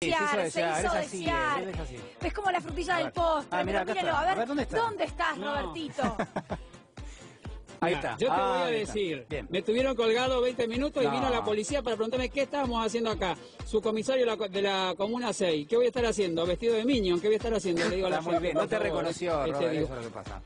desear, hizo desear, se hizo es así, desear. es así. Es como la frutilla del postre. Ah, mírenlo, está. a ver, A ver, ¿dónde está? estás, No. Robertito? Ahí Mira, está. Yo te Ah, voy a está. decir, me tuvieron colgado 20 minutos y No. vino la policía para preguntarme qué estábamos haciendo acá. Su comisario de la, Comuna 6, ¿qué voy a estar haciendo? Vestido de Minion, ¿qué voy a estar haciendo? Le digo a la Está muy gente, bien, no te reconoció, este, Robert, eso es lo que pasa.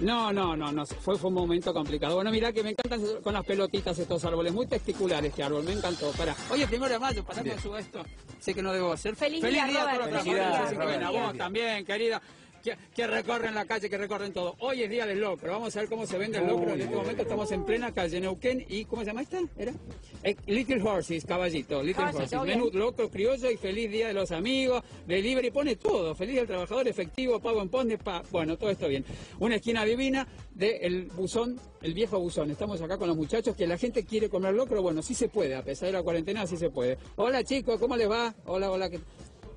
No, no, no, no, fue, fue un momento complicado. Bueno, mirá que me encantan con las pelotitas estos árboles, muy testicular este árbol, me encantó. Para. Oye, primero de mayo, para que subo esto. Sé que no debo hacer. Feliz día, a todos los feliz trabajadores, día, a feliz vos día. también, querida. Que, que recorren la calle, que recorren todo. Hoy es día del locro. Vamos a ver cómo se vende el locro. En este momento estamos en plena calle Neuquén y ¿cómo se llama esta? ¿Era? Eh, Little Horses, caballito. Little Horses. Menú locro, criollo y feliz día de los amigos. Delivery pone todo. Feliz del trabajador, efectivo, pago en ponde, pa... Bueno, todo esto bien. Una esquina divina del buzón, el viejo buzón. Estamos acá con los muchachos que la gente quiere comer locro. Bueno, sí se puede. A pesar de la cuarentena, sí se puede. Hola chicos, ¿cómo les va? Hola, hola. ¿qué-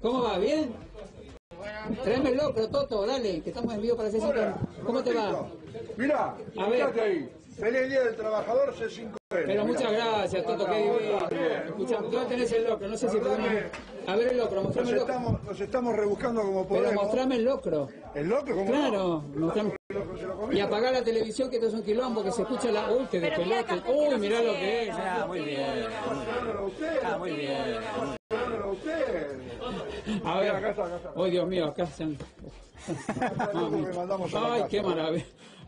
¿Cómo va? ¿Bien? Tráeme el locro, Toto, dale, que estamos en vivo para hacer ¿Cómo te va? Mirá, A ver. fíjate ahí. Feliz Día del Trabajador C5N. Pero muchas gracias, Toto, qué divino. Escucha, ¿dónde tenés el locro? No sé si podemos... A ver el locro, mostrame Nos el locro. estamos, nos estamos rebuscando como Pero podemos. mostrame el locro. ¿El loco? ¿Cómo Claro, mostrame. Y apagar la televisión, que esto es un quilombo, que se escucha la... Uy, que de Pero mirá el pelote. cartel que Uy, mirá lo que es. Ah, muy bien. Ah, muy bien. A ver. Acá está, acá está. Oh, Dios mío, acá se han... Está el loco que mandamos a la Ay, qué maravilla.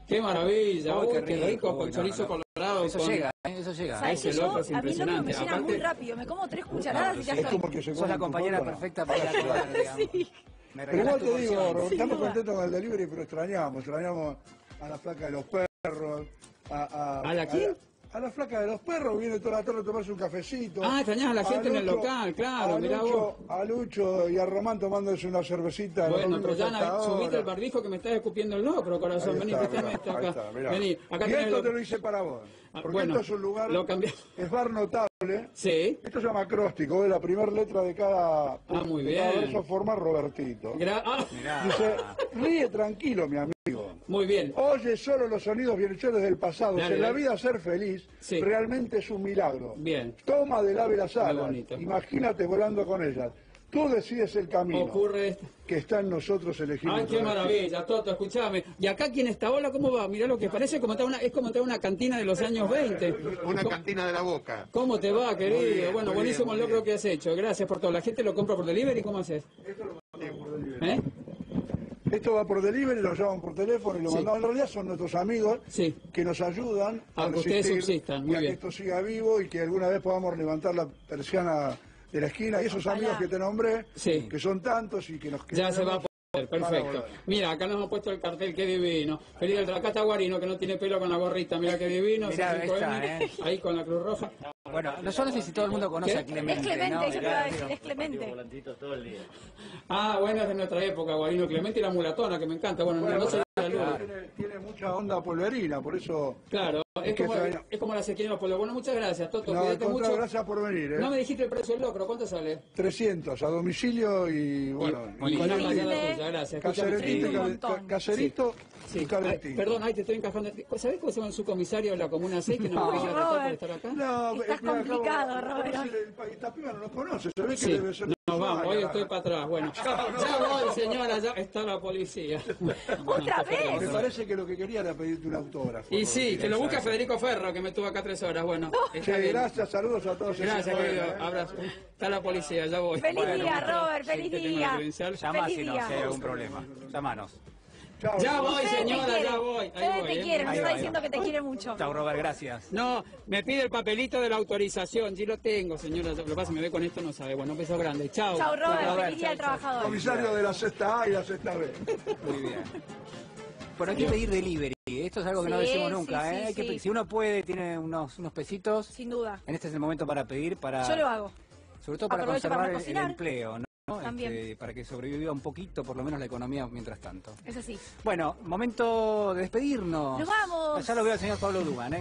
Qué maravilla. Qué qué rico, rico. con no, chorizo no. colorado. Eso con- llega, ¿eh? eso llega. ¿Sabes ese que yo, loco es a mí locro me impresionante. llena muy rápido. Me como tres cucharadas y ya Es como que Sos la compañera ¿no? perfecta para ir a comer, digamos. Sí. Me Pero igual te digo, estamos duda. contentos con el delivery, pero extrañamos. Extrañamos a la flaca de los perros. ¿A, a, ¿A la quién? A, la flaca de los perros. Viene toda la tarde a tomarse un cafecito. Ah, extrañás a la gente en el local, claro, a mirá Lucho, A Lucho y a Román tomándose una cervecita. Bueno, pero ya subiste el barbijo que me estás escupiendo el locro, corazón. Ahí Vení, está, mirá, esto ahí acá. está, mirá. Vení, acá y esto el te lo hice para vos. Ah, Porque bueno, esto es un lugar, lo cambié. es bar notable. Sí. Esto se llama acróstico, es la primera letra de cada, Ah, muy de cada bien. verso forma Robertito. Gra- ah, Mirá. Dice, ríe tranquilo, mi amigo. Muy bien. Oye solo los sonidos bienhechores del pasado. Dale, en la vida ser feliz Sí. realmente es un milagro. Bien. Toma del ave las alas. Imagínate volando con ellas. Tú decides el camino Ocurre esto. que está en nosotros elegir. Ay, qué maravilla, Toto, escuchame. Y acá quién está, hola, ¿cómo va? Mirá lo que parece como a una, es como a una cantina de los años 20. Una cantina de la boca. ¿Cómo te va, querido? bien, bueno, muy buenísimo bien, el logro que has hecho. Gracias por todo. ¿La gente lo compra por delivery? ¿Cómo haces? ¿Eh? Esto va por delivery, lo llaman por teléfono y lo Sí. mandamos. En realidad son nuestros amigos Sí. que nos ayudan A que ustedes resistir subsistan, muy y a bien. que esto siga vivo y que alguna vez podamos levantar la persiana de la esquina. Y esos Ojalá. amigos que te nombré, Sí. que son tantos y que nos Ya se va a poder, perfecto. Mira, acá nos hemos puesto el cartel, qué divino. Feliz acá está Guarino, que no tiene pelo con la gorrita, mira qué divino. Mirá, C5N, ahí está, ¿eh? ahí con la Cruz Roja. Bueno, no yo no sé si todo el mundo conoce ¿Qué? a Clemente, Es Clemente, ¿no? yo te iba a decir, es Clemente. Ah, bueno, es de nuestra época, Guarino Clemente y la mulatona, que me encanta. Bueno, Bueno, no sé tiene, luz. tiene mucha onda polverina, por eso. Claro, es que como, extraña- es como la sequía. Bueno, muchas gracias, Toto, No, contrario, mucho. gracias por venir. ¿eh? No me dijiste el precio del locro, ¿cuánto sale? 300 a domicilio y bueno, Y- y la tuya, gracias. Caserito, y ca- caserito Sí. y calentito. Ay, perdón, ahí te estoy encajando. ¿Sabés cómo se llama el subcomisario de la Comuna 6 que No. va a por estar acá? No, Estás eh, mira, complicado, acabo- Robert. acabo de decir, el Esta piba no nos conoce, se ve que Sí, debe ser. Nos vamos, hoy estoy para atrás. Bueno, ya voy, señora, ya está la policía. ¿Otra Me vez? parece que lo que quería era pedirte un autógrafo. Y sí, que lo busque Federico Ferro, que me tuvo acá tres horas. Bueno, está bien. gracias, saludos a todos. Gracias, querido. ¿eh? Abrazo. Está la policía, ya voy. Feliz Bueno, día, Robert, feliz día. Feliz si no si hay algún problema. Llámanos. Chao. Ya voy, señora, ya voy. Ahí Ustedes voy, te ¿eh? quieren, nos Ahí está diciendo va. que te quiere mucho. Chao, Robert, gracias. No, me pide el papelito de la autorización. Sí lo tengo, señora. Lo que pasa es que me ve con esto, no sabe. Bueno, un beso grande. Chao. Chao, Robert, Robert, feliz día chao. trabajador. Comisario de la sexta A y la sexta B. Muy bien. Por aquí pedir delivery. Esto es algo que no decimos nunca. sí, ¿eh? sí, Hay que sí. pe- Si uno puede, tiene unos, unos pesitos. Sin duda. En este es el momento para pedir, para Yo lo hago. sobre todo para Aprovecho conservar para el- el, empleo, ¿no? También. Este, para que sobreviva un poquito, por lo menos la economía mientras tanto. Es así. Bueno, momento de despedirnos. ¡Nos vamos! Ya lo veo al señor Pablo Dugan, ¿eh?